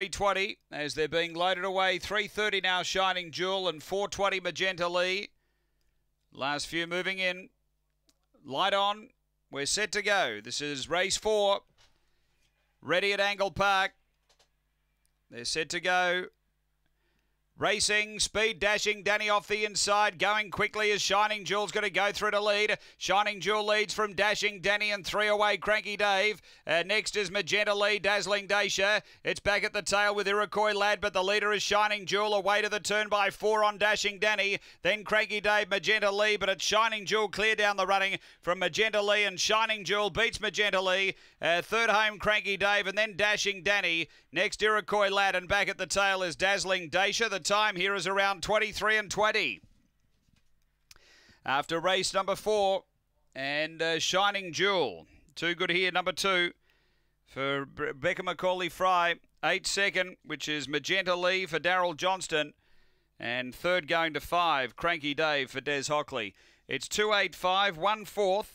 320 as they're being loaded away. 330 now Shining Jewel and 420 Magenta Lee. Last few moving in. Light on. We're set to go. This is race four. Ready at Angle Park. They're set to go. Racing, speed dashing, Danny off the inside, going quickly as Shining Jewel's going to go through to lead. Shining Jewel leads from Dashing Danny and three away, Cranky Dave. Uh, next is Magenta Lee, Dazzling Dacia. It's back at the tail with Iroquois Lad, but the leader is Shining Jewel away to the turn by four on Dashing Danny. Then Cranky Dave, Magenta Lee, but it's Shining Jewel clear down the running from Magenta Lee, and Shining Jewel beats Magenta Lee. Uh, third home, Cranky Dave, and then Dashing Danny. Next, Iroquois Lad, and back at the tail is Dazzling Dacia. The time here is around 23 and 20. After race number four and uh, Shining Jewel. Too good here, number two for Becca Macaulay Fry. Eight second, which is Magenta Lee for Daryl Johnston. And third going to five, Cranky Dave for Des Hockley. It's 285, one fourth.